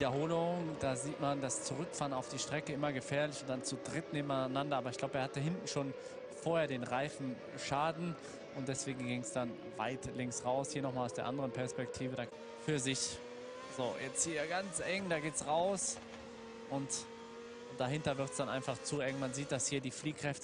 Wiederholung, da sieht man das Zurückfahren auf die Strecke immer gefährlich und dann zu dritt nebeneinander. Aber ich glaube, er hatte hinten schon vorher den Reifen Schaden und deswegen ging es dann weit links raus. Hier nochmal aus der anderen Perspektive da für sich. So, jetzt hier ganz eng, da geht's raus und dahinter wird es dann einfach zu eng. Man sieht, dass hier die Fliehkräfte